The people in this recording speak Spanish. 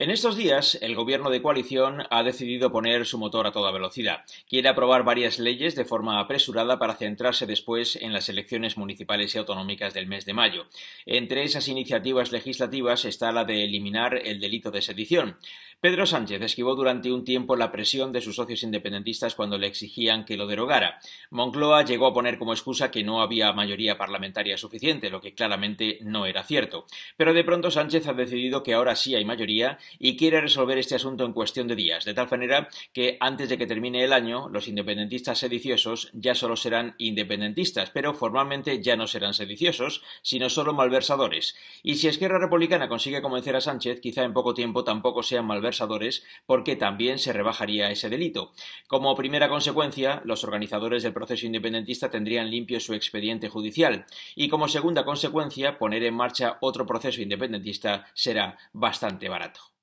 En estos días, el gobierno de coalición ha decidido poner su motor a toda velocidad. Quiere aprobar varias leyes de forma apresurada para centrarse después en las elecciones municipales y autonómicas del mes de mayo. Entre esas iniciativas legislativas está la de eliminar el delito de sedición. Pedro Sánchez esquivó durante un tiempo la presión de sus socios independentistas cuando le exigían que lo derogara. Moncloa llegó a poner como excusa que no había mayoría parlamentaria suficiente, lo que claramente no era cierto. Pero de pronto Sánchez ha decidido que ahora sí hay mayoría y quiere resolver este asunto en cuestión de días, de tal manera que antes de que termine el año, los independentistas sediciosos ya solo serán independentistas, pero formalmente ya no serán sediciosos, sino solo malversadores. Y si Esquerra Republicana consigue convencer a Sánchez, quizá en poco tiempo tampoco sean malversadores, porque también se rebajaría ese delito. Como primera consecuencia, los organizadores del proceso independentista tendrían limpio su expediente judicial, y como segunda consecuencia, poner en marcha otro proceso independentista será bastante barato.